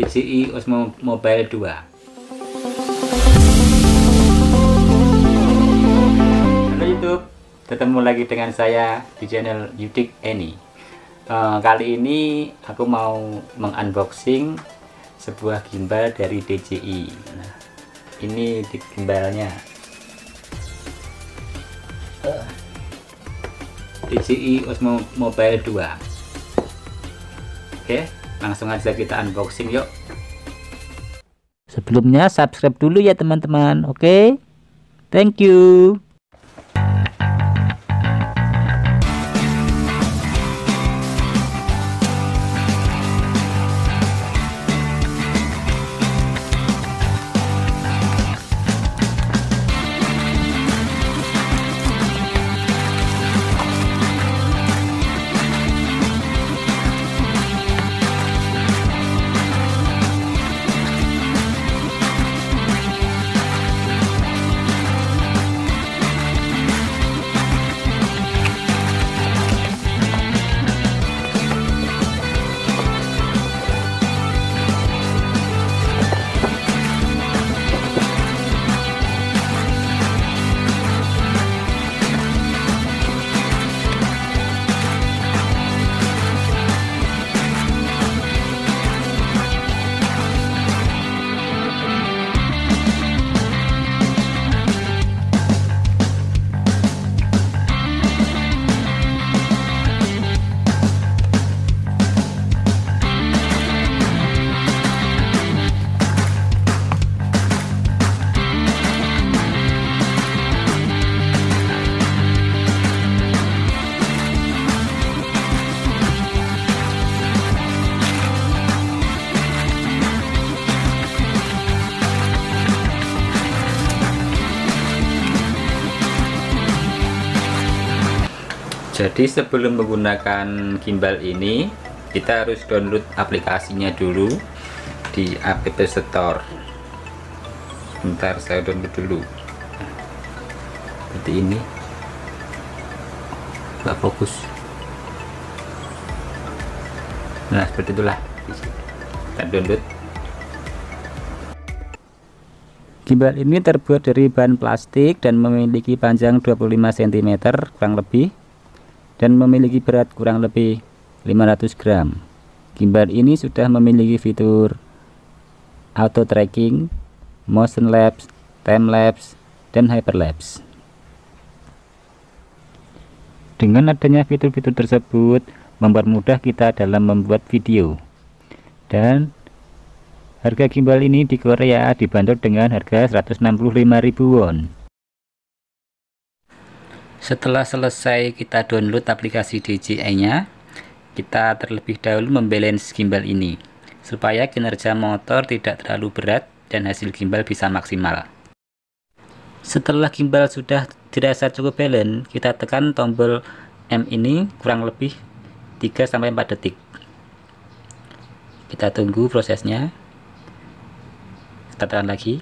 DJI Osmo Mobile 2 Halo YouTube ketemu lagi dengan saya di channel Yudik Eni. Uh, kali ini aku mau mengunboxing sebuah gimbal dari DJI nah, ini di gimbalnya. DJI Osmo Mobile 2 oke? okay langsung aja kita unboxing yuk. Sebelumnya subscribe dulu ya teman-teman. Oke? Okay? thank you jadi sebelum menggunakan gimbal ini kita harus download aplikasinya dulu di app store. Bentar saya download dulu. Seperti ini. Nggak fokus. Nah seperti itulah. Kita download. Gimbal ini terbuat dari bahan plastik dan memiliki panjang 25 cm kurang lebih dan memiliki berat kurang lebih 500 gram. Gimbal ini sudah memiliki fitur auto tracking, motion lapse, time lapse, dan hyperlapse. Dengan adanya fitur-fitur tersebut, mempermudah kita dalam membuat video. Dan harga gimbal ini di Korea dibanderol dengan harga 165.000 won. Setelah selesai kita download aplikasi DJI-nya, kita terlebih dahulu membalance gimbal ini, supaya kinerja motor tidak terlalu berat dan hasil gimbal bisa maksimal. Setelah gimbal sudah dirasa cukup balance, kita tekan tombol M ini kurang lebih 3-4 detik. Kita tunggu prosesnya. Kita tekan lagi.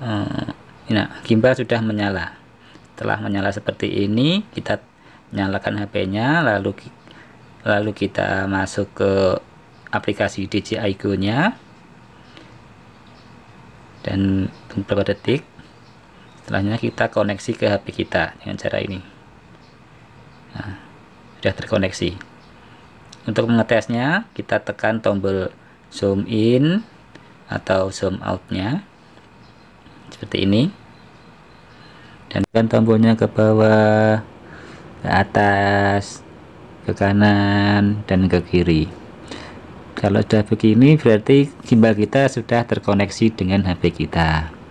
Nah, gimbal sudah menyala setelah menyala seperti ini kita nyalakan HP-nya lalu lalu kita masuk ke aplikasi DJI Go nya dan beberapa detik setelahnya kita koneksi ke HP kita dengan cara ini. Nah, sudah terkoneksi. Untuk mengetesnya kita tekan tombol zoom in atau zoom out nya seperti ini dan kan tombolnya ke bawah ke atas ke kanan dan ke kiri. Kalau sudah begini berarti gimbal kita sudah terkoneksi dengan HP kita